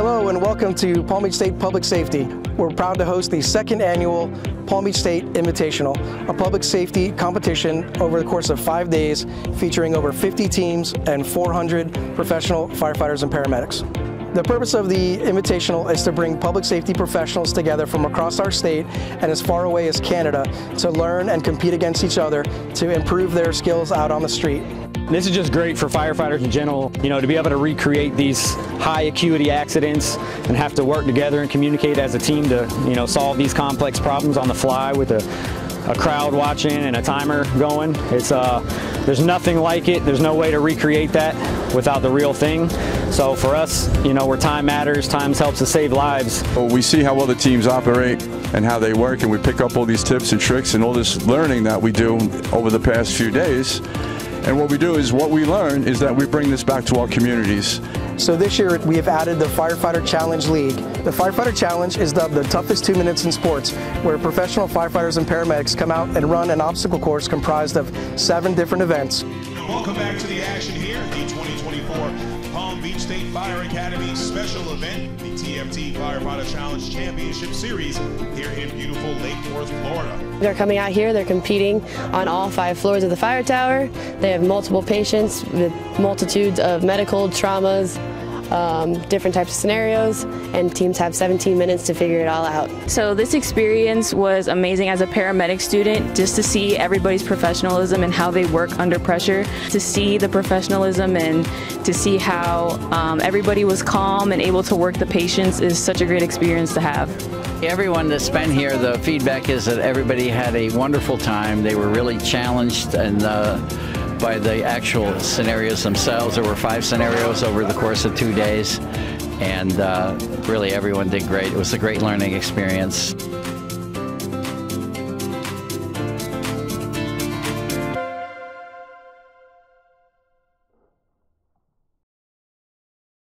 Hello and welcome to Palm Beach State Public Safety. We're proud to host the second annual Palm Beach State Invitational, a public safety competition over the course of five days featuring over 50 teams and 400 professional firefighters and paramedics. The purpose of the Invitational is to bring public safety professionals together from across our state and as far away as Canada to learn and compete against each other to improve their skills out on the street. This is just great for firefighters in general, you know, to be able to recreate these high acuity accidents and have to work together and communicate as a team to, you know, solve these complex problems on the fly with a, a crowd watching and a timer going. It's uh, there's nothing like it. There's no way to recreate that without the real thing. So for us, you know, where time matters, time helps to save lives. We see how well the teams operate and how they work, and we pick up all these tips and tricks and all this learning that we do over the past few days. And what we do is what we learn is that we bring this back to our communities. So this year we have added the Firefighter Challenge League. The Firefighter Challenge is dubbed the toughest two minutes in sports, where professional firefighters and paramedics come out and run an obstacle course comprised of seven different events. Welcome back to the action here, the 2024 Palm Beach State Fire Academy special event, the TFT Firefighter Challenge Championship Series here in beautiful Worth, Florida. They're coming out here, they're competing on all five floors of the fire tower. They have multiple patients with multitudes of medical traumas, um, different types of scenarios, and teams have 17 minutes to figure it all out. So this experience was amazing as a paramedic student, just to see everybody's professionalism and how they work under pressure, to see the professionalism and to see how um, everybody was calm and able to work the patients is such a great experience to have. Everyone that's been here, the feedback is that everybody had a wonderful time. They were really challenged and uh, by the actual scenarios themselves. There were five scenarios over the course of two days, and uh, really everyone did great. It was a great learning experience.